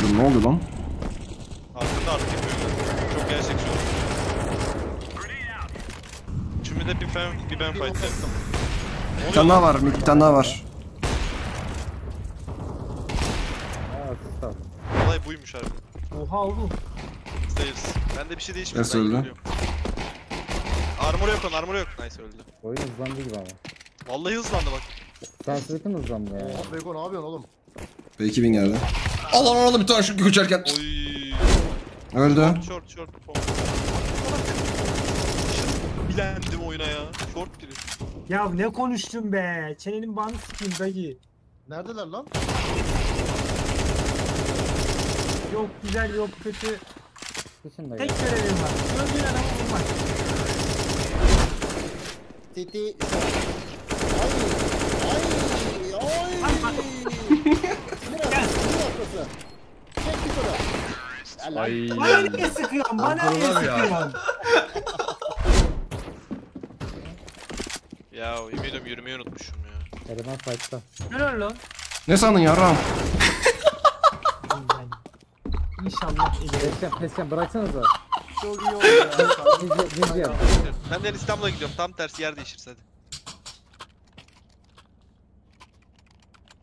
göremiyorum. Ne oluyor lan? Arkada artık yapıyor. Çok gerçekçi oldu. Şimdi de bir ben, bir ben fight yaptım. Bir tane daha var. Bir tane daha var. Olay buymuş abi. Oha oğlum. Stairs. Bende bir şey değişmedi. Nasıl ben öldü? Armor yok onun, armor yok. Nice öldü. Oyun hızlandı gibi ama. Vallahi hızlandı bak. Sensitivity hızlandı ya. Oha Beko ne yapıyorsun oğlum? B2000 geldi. Allah Allah Allah bir tane şu göçerken. Oy. Öldü. Short short. Bilendim oyuna ya. Short biri. Ya ne konuştun be? Çenenin bandı sikeyim dayı. Neredeler lan? Yok güzel yok kötü. Tek görevim var. Gördüğün adamı vurmak. Titi. Ay. Ay. Ay. Biraz. Bir noktası. Çek bir sonra. Helal. Ay. Bana niye sıkıyorsun? Bana niye sıkıyorsun? Ya yemin ediyorum yürümeyi unutmuşum ya. Eleman fight'ta. Helal lan. Ne sandın yarram? İnşallah. Pesken pesken bıraksanıza. Çok iyi oldu ya. Ninja ninja yap. Ben de İstanbul'a gidiyorum. Tam tersi yer değişiriz hadi.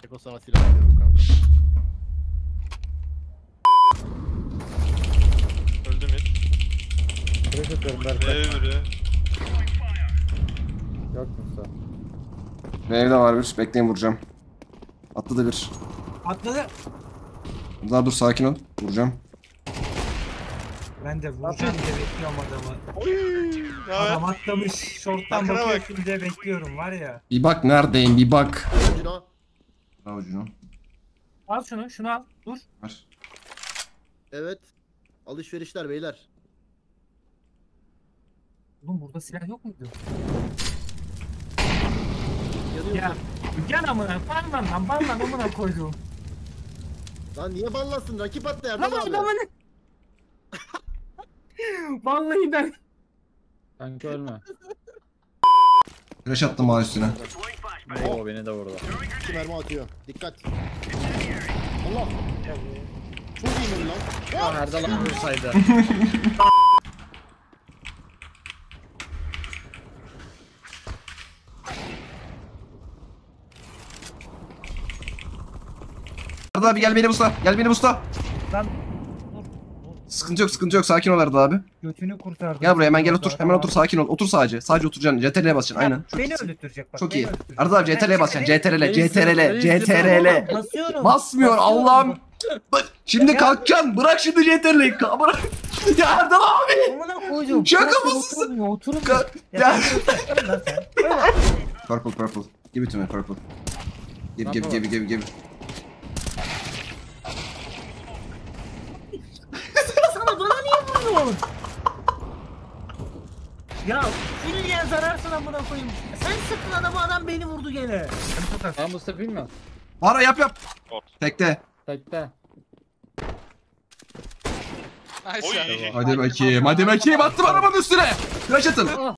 Eko sana silah veriyorum kanka. Öldü mü? Flash atıyorum Ne? Yok Musa. B evde var bir. Bekleyin vuracağım. Atladı bir. Atladı. Daha dur sakin ol. Vuracağım. Ben de vuracağım diye bekliyorum adamı. Oy. Adam Ya. atlamış. Short'tan Arkana bak. bakıyorsun diye bekliyorum var ya. Bir bak neredeyim bir bak. Cino. Bravo Cino. Al şunu, şunu al. Dur. Ver. Evet. Alışverişler beyler. Oğlum burada silah yok muydu? Yanıyor. Ya. Gel amına. Banlan lan. Banlan amına koydum. Lan niye banlasın? Rakip attı Lan Erdal abi. adamın. Vallahi ben. Kanka ölme. Flash attım ağ üstüne. Oo beni de vurdu. İki mermi atıyor. Dikkat. Allah. Çok iyi mi lan? Ya Erdal abi vursaydı. Arda abi gel beni busta. Gel beni busta. Lan Sıkıntı yok sıkıntı yok. Sakin ol Arda abi. götünü kurtardım. Gel buraya hemen gel otur. Hemen otur sakin ol. Otur sadece. Sadece oturacaksın. CTRL'ye basacaksın. Aynen. Çok, Beni iyisin. öldürecek bak. Çok beni iyi. öldürecek. Arda abi CTRL'ye basacaksın. CTRL, CTRL, CTRL. Basıyorum. Basmıyor Basıyorum. Allah'ım. Bak, Şimdi kalkacaksın. Bırak şimdi CTRL'yi. Ka- Bırak. Ya Erdal abi. Amına koydum. Şaka Bırak, mısın? Oturmuyor, oturmuyor. Ka- Ya, Ya. sen lan sen. Purple purple. Give it to me purple. Give give give give give. Sana bana niye vurdun? Ya Fulya zararsın amına koyayım. Sen sıktın adamı adam beni vurdu gene. Tamam Mustafa bilmiyor. Ara yap yap. Ort. Tekte. Tekte. Oy. Hadi bakayım. Hadi bakayım. Attım arabanın üstüne. Flash atın. Ah.